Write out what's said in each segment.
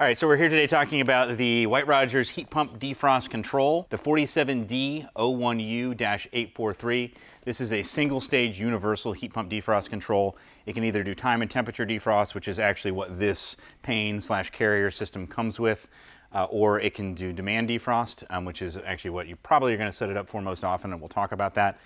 All right, so we're here today talking about the White-Rodgers heat pump defrost control, the 47D01U-843. This is a single stage universal heat pump defrost control. It can either do time and temperature defrost, which is actually what this Payne slash carrier system comes with, uh, or it can do demand defrost, um, which is actually what you probably are going to set it up for most often, and we'll talk about that.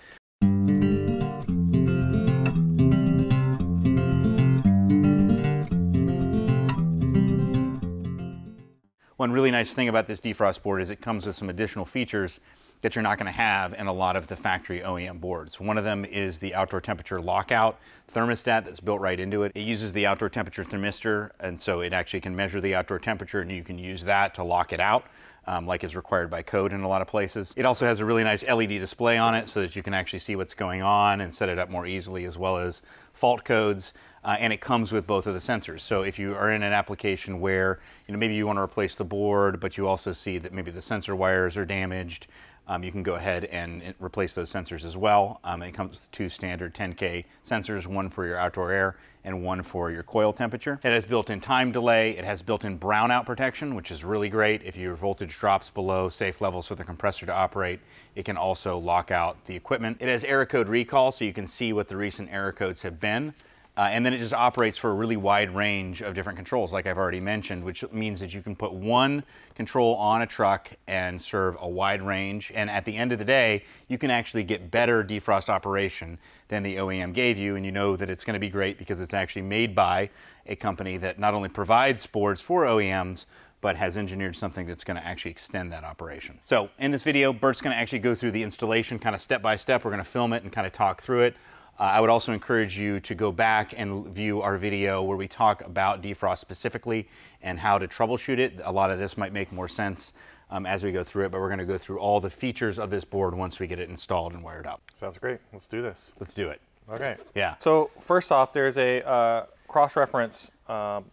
One really nice thing about this defrost board is it comes with some additional features that you're not going to have in a lot of the factory OEM boards. One of them is the outdoor temperature lockout thermostat that's built right into it. It uses the outdoor temperature thermistor, and so it actually can measure the outdoor temperature, and you can use that to lock it out. Um, like is required by code in a lot of places. It also has a really nice LED display on it so that you can actually see what's going on and set it up more easily as well as fault codes. Uh, and it comes with both of the sensors. So if you are in an application where you know maybe you want to replace the board, but you also see that maybe the sensor wires are damaged, um, you can go ahead and replace those sensors as well. Um, it comes with two standard 10K sensors, one for your outdoor air and one for your coil temperature. It has built-in time delay. It has built-in brownout protection, which is really great. If your voltage drops below safe levels for the compressor to operate, it can also lock out the equipment. It has error code recall, so you can see what the recent error codes have been. Uh, and then it just operates for a really wide range of different controls, like I've already mentioned, which means that you can put one control on a truck and serve a wide range. And at the end of the day, you can actually get better defrost operation than the OEM gave you. And you know that it's going to be great because it's actually made by a company that not only provides boards for OEMs, but has engineered something that's going to actually extend that operation. So in this video, Bert's going to actually go through the installation kind of step by step. We're going to film it and kind of talk through it. Uh, I would also encourage you to go back and view our video where we talk about defrost specifically and how to troubleshoot it. A lot of this might make more sense um, as we go through it, but we're going to go through all the features of this board once we get it installed and wired up. Sounds great. Let's do this. Let's do it. Okay. Yeah. So first off, there's a uh, cross-reference um,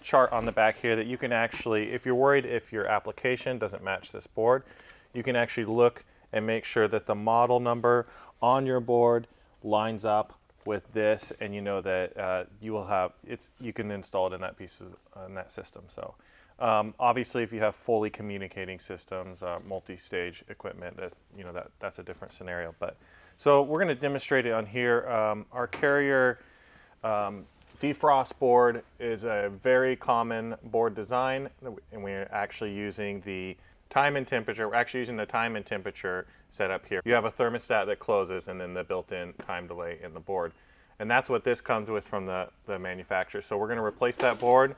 chart on the back here that you can actually, if you're worried if your application doesn't match this board, you can actually look and make sure that the model number on your board lines up with this, and you know that uh, you will have it's you can install it in that piece of uh, in that system. So. Um, obviously, if you have fully communicating systems, uh, multi-stage equipment, that you know that that's a different scenario. But so we're going to demonstrate it on here. Um, our carrier um, defrost board is a very common board design, and we're actually using the time and temperature. We're actually using the time and temperature setup here. You have a thermostat that closes and then the built-in time delay in the board. And that's what this comes with from the, the manufacturer. So we're going to replace that board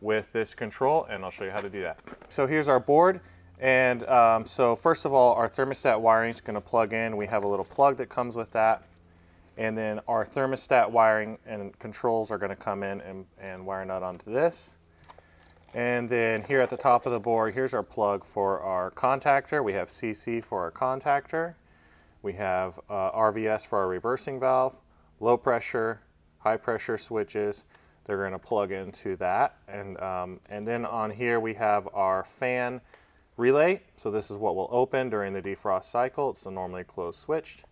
with this control and I'll show you how to do that. So here's our board. And um, so first of all, our thermostat wiring is going to plug in. We have a little plug that comes with that. And then our thermostat wiring and controls are going to come in and, and wire nut onto this. And then here at the top of the board, here's our plug for our contactor. We have CC for our contactor. We have uh, RVS for our reversing valve, low pressure, high pressure switches. They're going to plug into that. And, um, and then on here we have our fan relay. So this is what will open during the defrost cycle. It's a normally closed switch.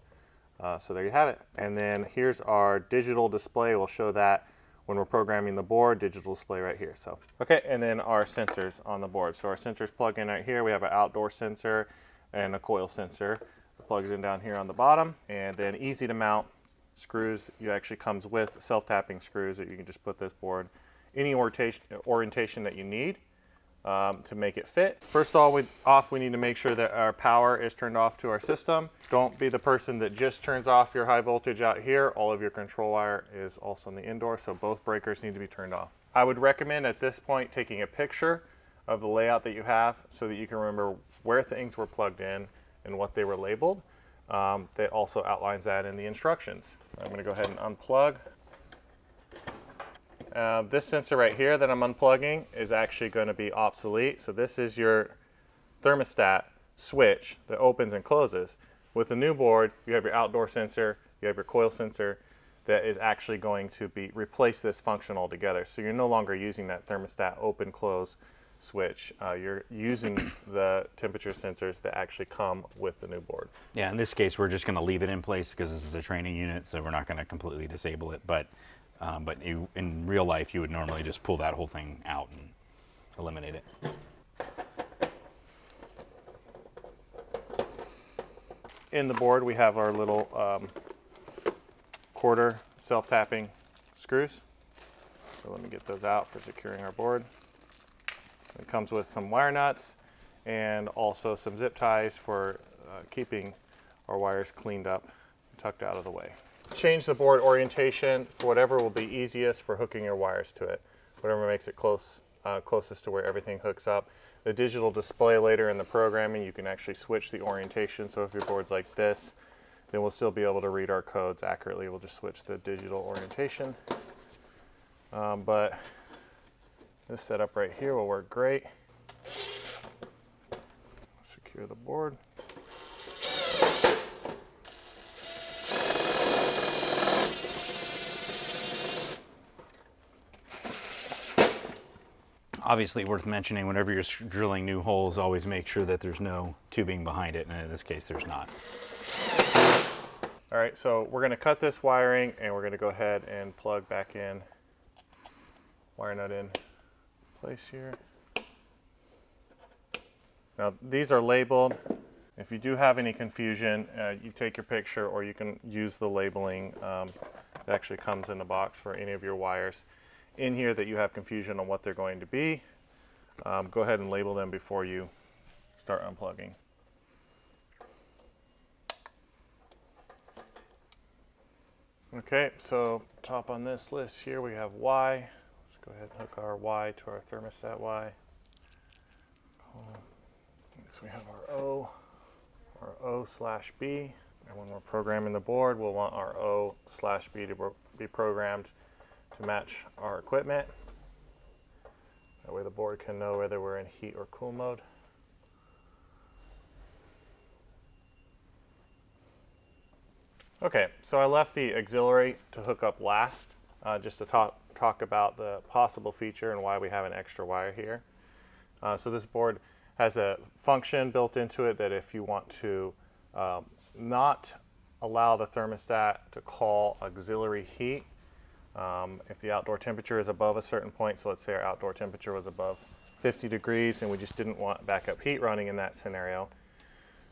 Uh, so there you have it. And then here's our digital display. We'll show that when we're programming the board, digital display right here. So, okay, and then our sensors on the board. So our sensors plug in right here. We have an outdoor sensor and a coil sensor. It plugs in down here on the bottom, and then easy to mount screws. You actually comes with self-tapping screws that you can just put this board any orientation, orientation that you need um, to make it fit. First all we, off, we need to make sure that our power is turned off to our system. Don't be the person that just turns off your high voltage out here. All of your control wire is also in the indoor, so both breakers need to be turned off. I would recommend at this point taking a picture of the layout that you have so that you can remember where things were plugged in and what they were labeled. Um, that also outlines that in the instructions. I'm going to go ahead and unplug uh, this sensor right here that I'm unplugging is actually going to be obsolete. So this is your thermostat switch that opens and closes. With the new board, you have your outdoor sensor, you have your coil sensor that is actually going to be replace this function altogether. So you're no longer using that thermostat open close switch. Uh, you're using the temperature sensors that actually come with the new board. Yeah, in this case, we're just going to leave it in place because this is a training unit, so we're not going to completely disable it. But um, but you, in real life, you would normally just pull that whole thing out and eliminate it. In the board, we have our little um, quarter self-tapping screws. So let me get those out for securing our board. It comes with some wire nuts and also some zip ties for uh, keeping our wires cleaned up tucked out of the way. Change the board orientation for whatever will be easiest for hooking your wires to it, whatever makes it close, uh, closest to where everything hooks up. The digital display later in the programming, you can actually switch the orientation. So if your board's like this, then we'll still be able to read our codes accurately. We'll just switch the digital orientation. Um, but this setup right here will work great. Secure the board. Obviously worth mentioning, whenever you're drilling new holes, always make sure that there's no tubing behind it, and in this case there's not. All right, so we're gonna cut this wiring and we're gonna go ahead and plug back in, wire nut in place here. Now these are labeled. If you do have any confusion, uh, you take your picture or you can use the labeling um, that actually comes in the box for any of your wires in here that you have confusion on what they're going to be. Um, go ahead and label them before you start unplugging. Okay, so top on this list here we have Y. Go ahead and hook our Y to our thermostat Y. Next we have our O, our O slash B. And when we're programming the board, we'll want our O slash B to be programmed to match our equipment. That way the board can know whether we're in heat or cool mode. Okay, so I left the auxiliary to hook up last, uh, just to talk, talk about the possible feature and why we have an extra wire here. Uh, so this board has a function built into it that if you want to um, not allow the thermostat to call auxiliary heat, um, if the outdoor temperature is above a certain point, so let's say our outdoor temperature was above 50 degrees and we just didn't want backup heat running in that scenario,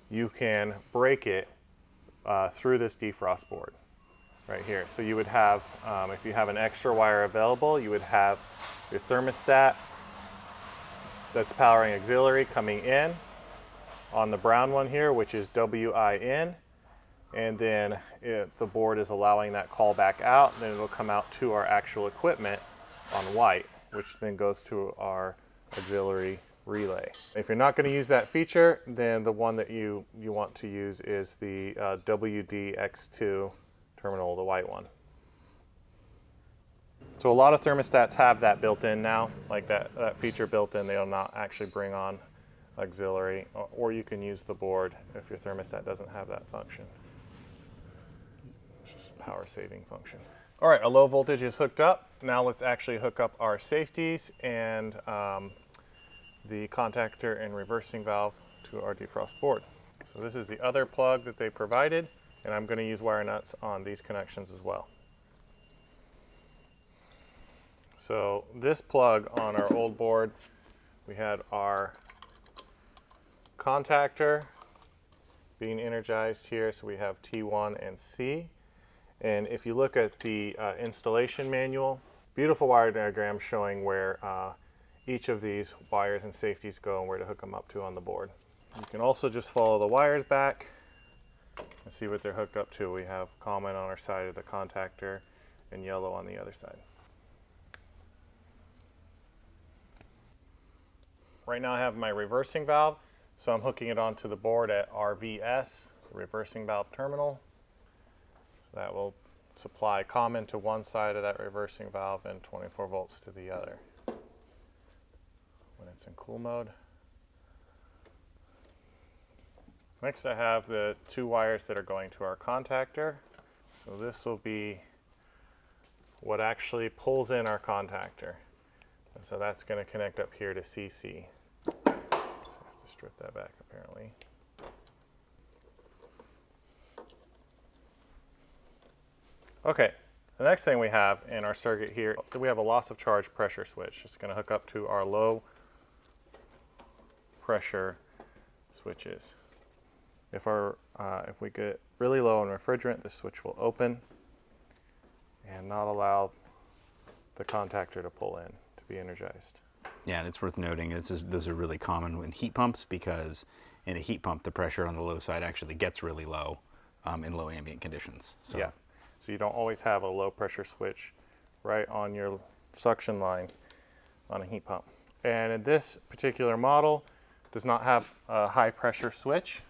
you can break it uh, through this defrost board right here. So you would have, um, if you have an extra wire available, you would have your thermostat that's powering auxiliary coming in on the brown one here, which is WIN. And then if the board is allowing that call back out, then it'll come out to our actual equipment on white, which then goes to our auxiliary relay. If you're not going to use that feature, then the one that you, you want to use is the uh, WDX2 terminal, the white one. So a lot of thermostats have that built in now, like that, that feature built in. They'll not actually bring on auxiliary, or, you can use the board if your thermostat doesn't have that function. It's just a power saving function. All right, our low voltage is hooked up. Now let's actually hook up our safeties and um, the contactor and reversing valve to our defrost board. So this is the other plug that they provided, and I'm going to use wire nuts on these connections as well. So this plug on our old board, we had our contactor being energized here, so we have T1 and C. And if you look at the uh, installation manual, beautiful wire diagram showing where uh, each of these wires and safeties go and where to hook them up to on the board. You can also just follow the wires back and see what they're hooked up to. We have common on our side of the contactor and yellow on the other side. Right now I have my reversing valve, so I'm hooking it onto the board at RVS, reversing valve terminal. So that will supply common to one side of that reversing valve and 24 volts to the other when it's in cool mode. Next I have the two wires that are going to our contactor. So this will be what actually pulls in our contactor. And so that's going to connect up here to CC. So I have to strip that back apparently. Okay, the next thing we have in our circuit here, we have a loss of charge pressure switch. It's going to hook up to our low pressure switches. If our uh, if we get really low on refrigerant, the switch will open and not allow the contactor to pull in to be energized. Yeah, and it's worth noting this is, those are really common in heat pumps because in a heat pump, the pressure on the low side actually gets really low um, in low ambient conditions. So, Yeah. So you don't always have a low pressure switch right on your suction line on a heat pump. And in this particular model, does not have a high pressure switch.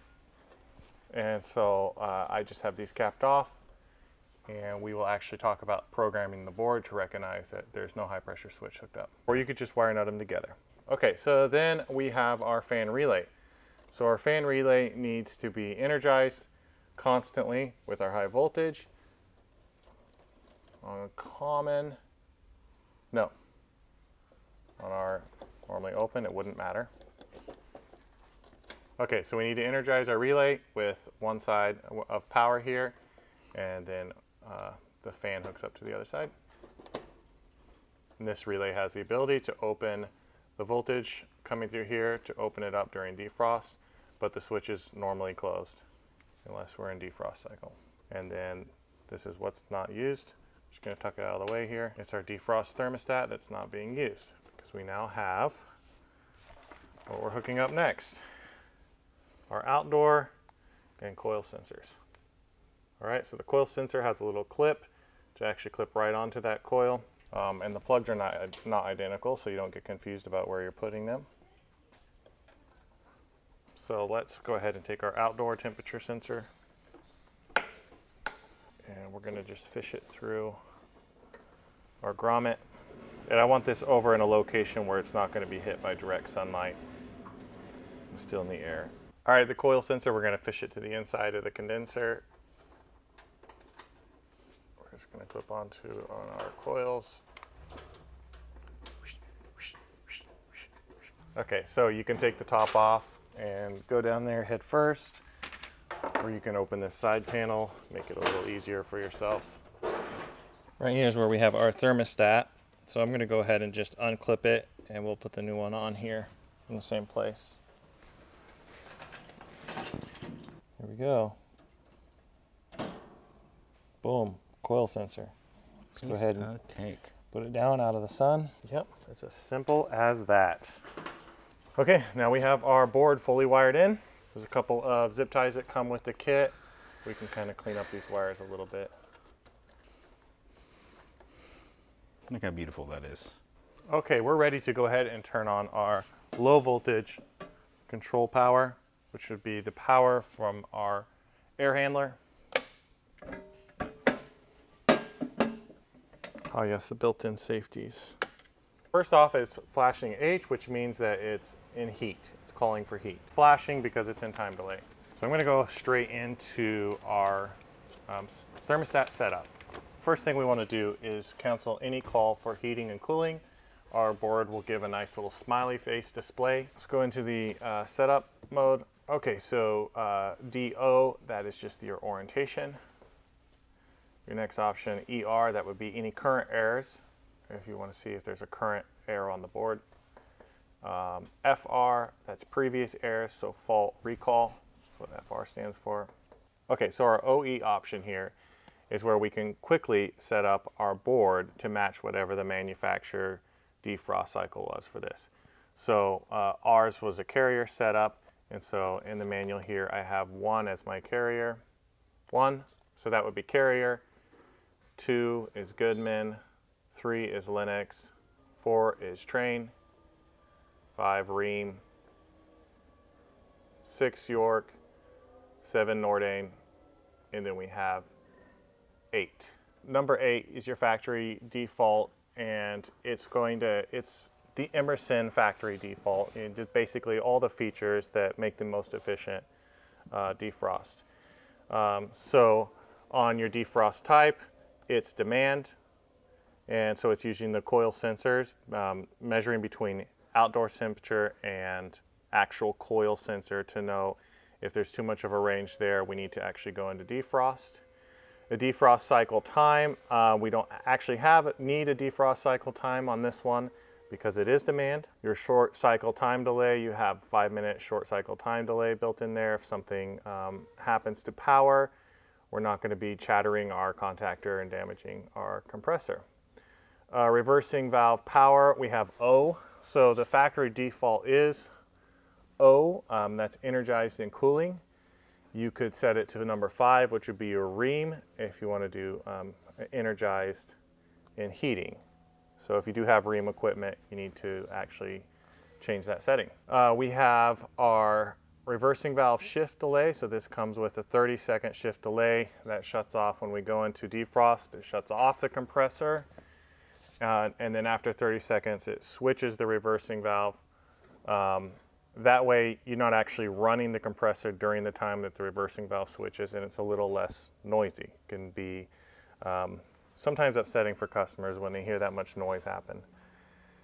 And so uh, I just have these capped off. And we will actually talk about programming the board to recognize that there's no high pressure switch hooked up. Or you could just wire nut them together. Okay, so then we have our fan relay. So our fan relay needs to be energized constantly with our high voltage. On common, no. On our normally open, it wouldn't matter. Okay, so we need to energize our relay with one side of power here, and then uh, the fan hooks up to the other side. And this relay has the ability to open the voltage coming through here to open it up during defrost, but the switch is normally closed unless we're in defrost cycle. And then this is what's not used. I'm Just gonna tuck it out of the way here. It's our defrost thermostat that's not being used because we now have what we're hooking up next. Our outdoor and coil sensors. All right, so the coil sensor has a little clip to actually clip right onto that coil. Um, and the plugs are not, not identical, so you don't get confused about where you're putting them. So let's go ahead and take our outdoor temperature sensor and we're going to just fish it through our grommet. And I want this over in a location where it's not going to be hit by direct sunlight. It's still in the air. All right, the coil sensor, we're going to fish it to the inside of the condenser. We're just going to clip onto on our coils. Okay, so you can take the top off and go down there head first, or you can open this side panel, make it a little easier for yourself. Right here is where we have our thermostat. So I'm gonna go ahead and just unclip it and we'll put the new one on here in the same place. Here we go. Boom, coil sensor. Let's go ahead and take. put it down out of the sun. Yep, it's as simple as that. Okay, now we have our board fully wired in. There's a couple of zip ties that come with the kit. We can kind of clean up these wires a little bit. Look how beautiful that is. Okay, we're ready to go ahead and turn on our low voltage control power, which would be the power from our air handler. Oh yes, the built-in safeties. First off, it's flashing H, which means that it's in heat. It's calling for heat. Flashing because it's in time delay. So I'm going to go straight into our um, thermostat setup. First thing we want to do is cancel any call for heating and cooling. Our board will give a nice little smiley face display. Let's go into the uh, setup mode. Okay, so uh, DO, that is just your orientation. Your next option, ER, that would be any current errors, if you want to see if there's a current error on the board. Um, FR, that's previous errors, so fault recall. That's what FR stands for. Okay, so our OE option here is where we can quickly set up our board to match whatever the manufacturer defrost cycle was for this. So uh, ours was a carrier setup, and so in the manual here I have one as my carrier. One, so that would be carrier. Two is Goodman. Three is Lennox. Four is Trane, Five Rheem. Six York. Seven Nordyne. And then we have eight. Number eight is your factory default, and it's going to, it's the Emerson factory default. Basically all the features that make the most efficient uh, defrost. Um, so on your defrost type, it's demand, and so it's using the coil sensors, um, measuring between outdoor temperature and actual coil sensor to know if there's too much of a range there, we need to actually go into defrost. The defrost cycle time, uh, we don't actually have need a defrost cycle time on this one because it is demand. Your short cycle time delay, you have five minute short cycle time delay built in there. If something um, happens to power, we're not going to be chattering our contactor and damaging our compressor. Uh, reversing valve power, we have O. So the factory default is O, um, that's energized and cooling. You could set it to the number five, which would be your Rheem if you want to do um, energized and heating. So if you do have Rheem equipment, you need to actually change that setting. Uh, we have our reversing valve shift delay. So this comes with a 30 second shift delay that shuts off when we go into defrost. It shuts off the compressor. Uh, and then after 30 seconds, it switches the reversing valve. Um, that way, you're not actually running the compressor during the time that the reversing valve switches, and it's a little less noisy. It can be um, sometimes upsetting for customers when they hear that much noise happen.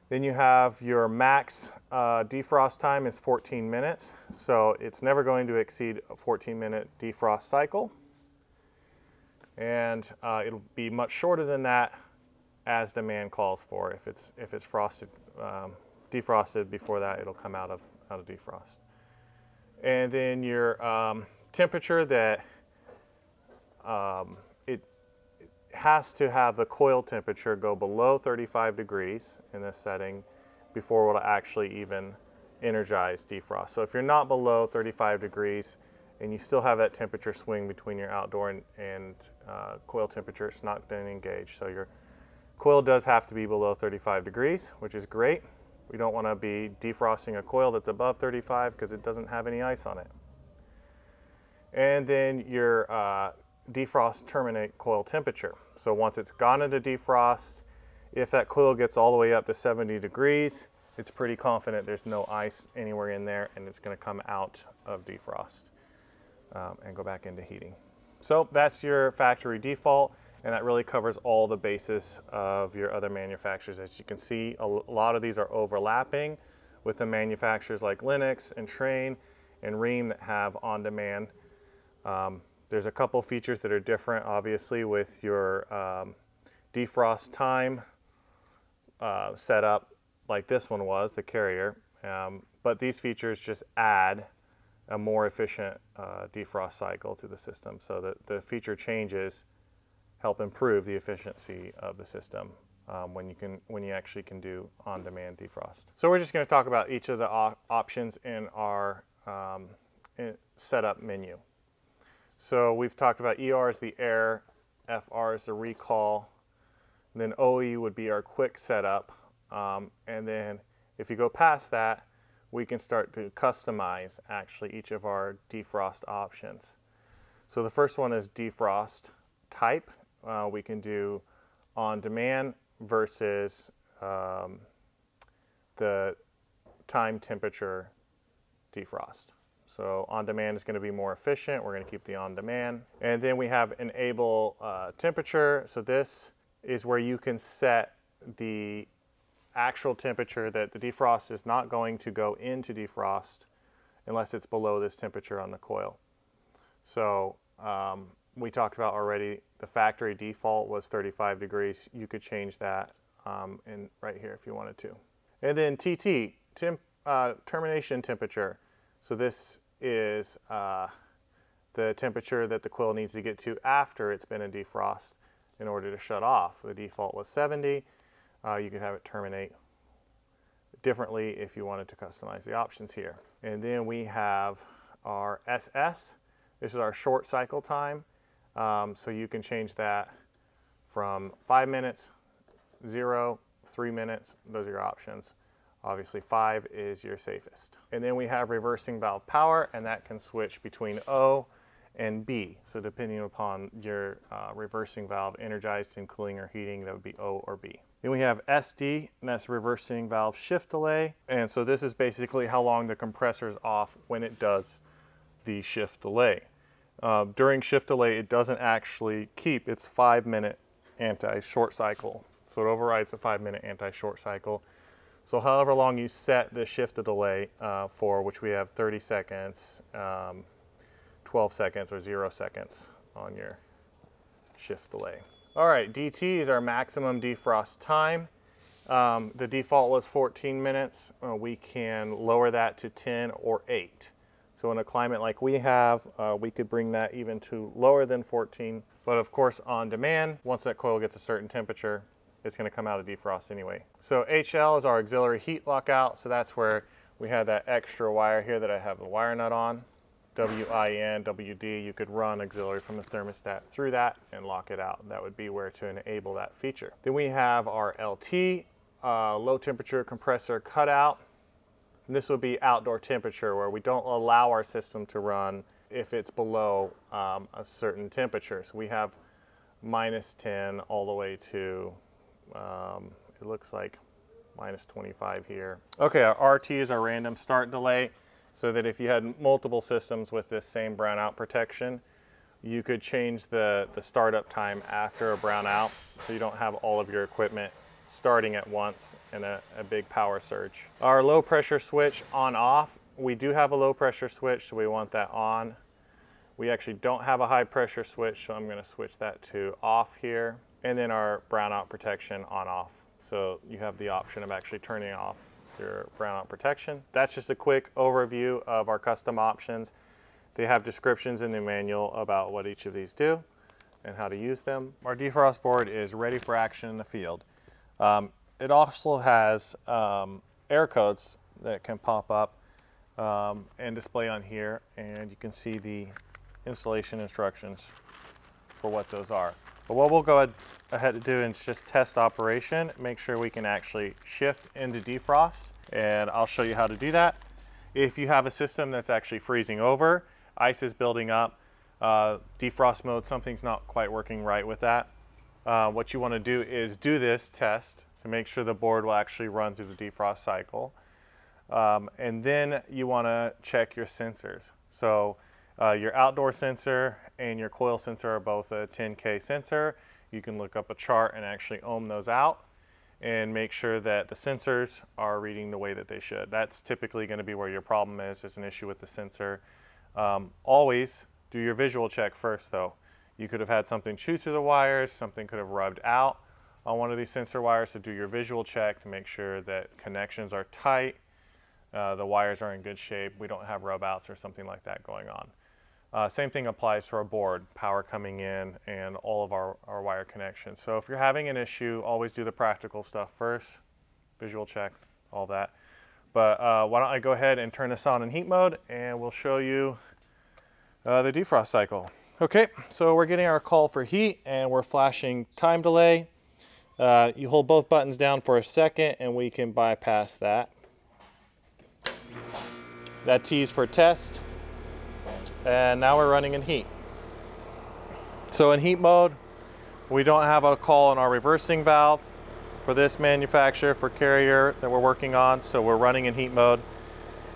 Then you have your max uh, defrost time is 14 minutes, so it's never going to exceed a 14 minute defrost cycle. And uh, it'll be much shorter than that as demand calls for. If it's, if it's frosted, um, defrosted before that, it'll come out of, out of defrost. And then your um, temperature that um, has to have the coil temperature go below 35 degrees in this setting before it'll actually even energize defrost. So if you're not below 35 degrees and you still have that temperature swing between your outdoor and, and uh, coil temperature, it's not going to engage. So your coil does have to be below 35 degrees, which is great. We don't want to be defrosting a coil that's above 35 because it doesn't have any ice on it. And then your uh, defrost terminate coil temperature. So once it's gone into defrost, if that coil gets all the way up to 70 degrees, it's pretty confident there's no ice anywhere in there and it's going to come out of defrost um, and go back into heating. So that's your factory default and that really covers all the basis of your other manufacturers. As you can see, a lot of these are overlapping with the manufacturers like Lennox and Trane and Rheem that have on-demand um, there's a couple features that are different, obviously, with your um, defrost time uh, setup, like this one was, the carrier. Um, but these features just add a more efficient uh, defrost cycle to the system. So that the feature changes help improve the efficiency of the system um, when you can when you actually can do on-demand defrost. So we're just going to talk about each of the op options in our um, setup menu. So we've talked about ER is the air, FR is the recall, and then OE would be our quick setup. Um, and then if you go past that, we can start to customize actually each of our defrost options. So the first one is defrost type. Uh, we can do on demand versus um, the time temperature defrost. So on demand is going to be more efficient. We're going to keep the on demand. And then we have enable uh, temperature. So this is where you can set the actual temperature that the defrost is not going to go into defrost unless it's below this temperature on the coil. So um, we talked about already the factory default was 35 degrees. You could change that um, in right here if you wanted to. And then TT, temp, uh, termination temperature. So this is uh, the temperature that the coil needs to get to after it's been in defrost in order to shut off. The default was 70. Uh, you can have it terminate differently if you wanted to customize the options here. And then we have our SS. This is our short cycle time. Um, so you can change that from five minutes, zero, three minutes. Those are your options. Obviously, five is your safest. And then we have reversing valve power, and that can switch between O and B. So depending upon your uh, reversing valve, energized in cooling or heating, that would be O or B. Then we have SD, and that's reversing valve shift delay. And so this is basically how long the compressor is off when it does the shift delay. Uh, during shift delay, it doesn't actually keep its five minute anti-short cycle. So it overrides the five minute anti-short cycle so however long you set the shift delay uh, for, which we have 30 seconds, um, 12 seconds, or zero seconds on your shift delay. All right, DT is our maximum defrost time. Um, the default was 14 minutes. Uh, we can lower that to 10 or 8. So in a climate like we have, uh, we could bring that even to lower than 14. But of course, on demand, once that coil gets a certain temperature, it's going to come out of defrost anyway. So HL is our auxiliary heat lockout. So that's where we have that extra wire here that I have the wire nut on. WIN, WD, you could run auxiliary from the thermostat through that and lock it out. That would be where to enable that feature. Then we have our LT, uh, low temperature compressor cutout. And this would be outdoor temperature where we don't allow our system to run if it's below um, a certain temperature. So we have minus 10 all the way to, um, it looks like minus 25 here. Okay, our RT is our random start delay so that if you had multiple systems with this same brownout protection, you could change the, the startup time after a brownout so you don't have all of your equipment starting at once in a, a big power surge. Our low pressure switch on off, we do have a low pressure switch, so we want that on. We actually don't have a high pressure switch, so I'm gonna switch that to off here. And then our brownout protection on off. So you have the option of actually turning off your brownout protection. That's just a quick overview of our custom options. They have descriptions in the manual about what each of these do and how to use them. Our defrost board is ready for action in the field. Um, it also has um, error codes that can pop up um, and display on here, and you can see the installation instructions for what those are. But what we'll go ahead and do is just test operation, make sure we can actually shift into defrost, and I'll show you how to do that. If you have a system that's actually freezing over, ice is building up, uh, defrost mode, something's not quite working right with that. Uh, what you want to do is do this test to make sure the board will actually run through the defrost cycle. Um, and then you want to check your sensors. So uh, your outdoor sensor and your coil sensor are both a 10K sensor. You can look up a chart and actually ohm those out and make sure that the sensors are reading the way that they should. That's typically going to be where your problem is. There's an issue with the sensor. Um, always do your visual check first though. You could have had something chew through the wires, something could have rubbed out on one of these sensor wires, so do your visual check to make sure that connections are tight, uh, the wires are in good shape, we don't have rub outs or something like that going on. Uh, same thing applies to our board, power coming in and all of our, our wire connections. So if you're having an issue, always do the practical stuff first, visual check, all that. But uh, why don't I go ahead and turn this on in heat mode and we'll show you uh, the defrost cycle. Okay, so we're getting our call for heat and we're flashing time delay. Uh, you hold both buttons down for a second and we can bypass that. That T is for test. And now we're running in heat. So in heat mode, we don't have a call on our reversing valve for this manufacturer, for Carrier that we're working on. So we're running in heat mode.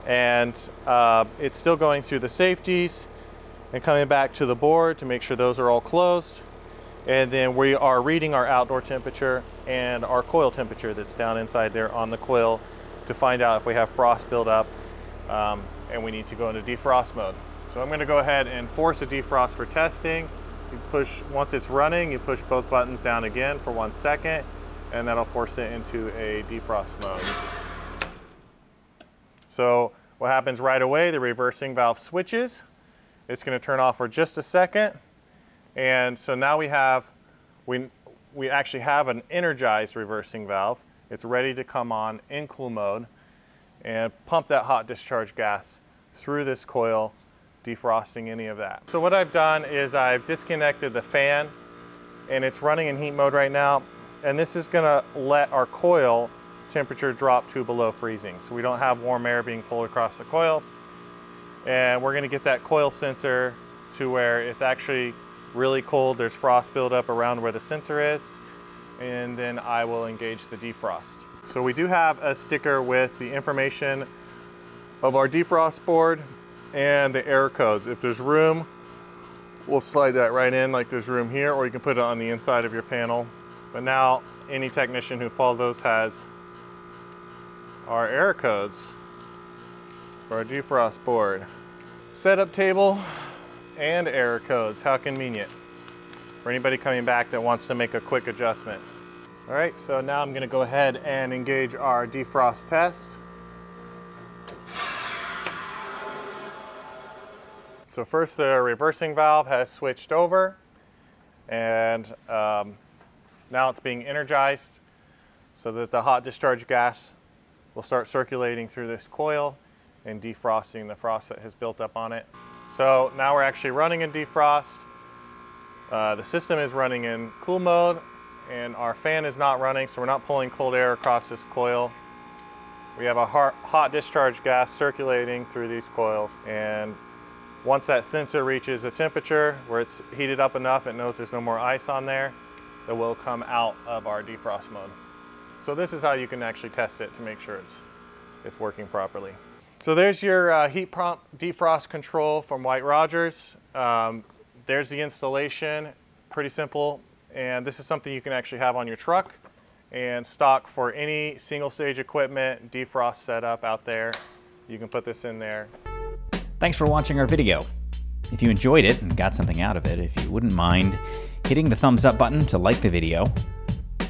And uh, it's still going through the safeties and coming back to the board to make sure those are all closed. And then we are reading our outdoor temperature and our coil temperature that's down inside there on the coil to find out if we have frost buildup um, and we need to go into defrost mode. So I'm gonna go ahead and force a defrost for testing. You push, once it's running, you push both buttons down again for one second, and that'll force it into a defrost mode. So what happens right away, the reversing valve switches. It's gonna turn off for just a second. And so now we have, we, we actually have an energized reversing valve. It's ready to come on in cool mode and pump that hot discharge gas through this coil defrosting any of that. So what I've done is I've disconnected the fan and it's running in heat mode right now. And this is gonna let our coil temperature drop to below freezing. So we don't have warm air being pulled across the coil. And we're gonna get that coil sensor to where it's actually really cold. There's frost buildup around where the sensor is. And then I will engage the defrost. So we do have a sticker with the information of our defrost board and the error codes. If there's room, we'll slide that right in like there's room here, or you can put it on the inside of your panel. But now any technician who follows has our error codes for our defrost board. Setup table and error codes, how convenient for anybody coming back that wants to make a quick adjustment. All right, so now I'm going to go ahead and engage our defrost test. So first the reversing valve has switched over and um, now it's being energized so that the hot discharge gas will start circulating through this coil and defrosting the frost that has built up on it. So now we're actually running in defrost. Uh, the system is running in cool mode and our fan is not running so we're not pulling cold air across this coil. We have a hot discharge gas circulating through these coils and once that sensor reaches a temperature where it's heated up enough, it knows there's no more ice on there, it will come out of our defrost mode. So this is how you can actually test it to make sure it's, it's working properly. So there's your uh, heat pump defrost control from White-Rodgers. Um, there's the installation, pretty simple. And this is something you can actually have on your truck and stock for any single stage equipment, defrost setup out there. You can put this in there. Thanks for watching our video. If you enjoyed it and got something out of it, if you wouldn't mind hitting the thumbs up button to like the video,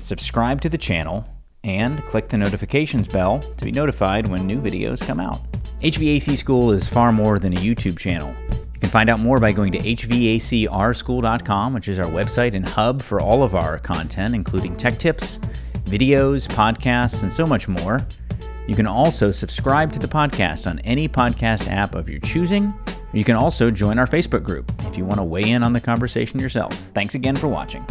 subscribe to the channel, and click the notifications bell to be notified when new videos come out. HVAC School is far more than a YouTube channel. You can find out more by going to hvacrschool.com, which is our website and hub for all of our content, including tech tips, videos, podcasts, and so much more. You can also subscribe to the podcast on any podcast app of your choosing. You can also join our Facebook group if you want to weigh in on the conversation yourself. Thanks again for watching.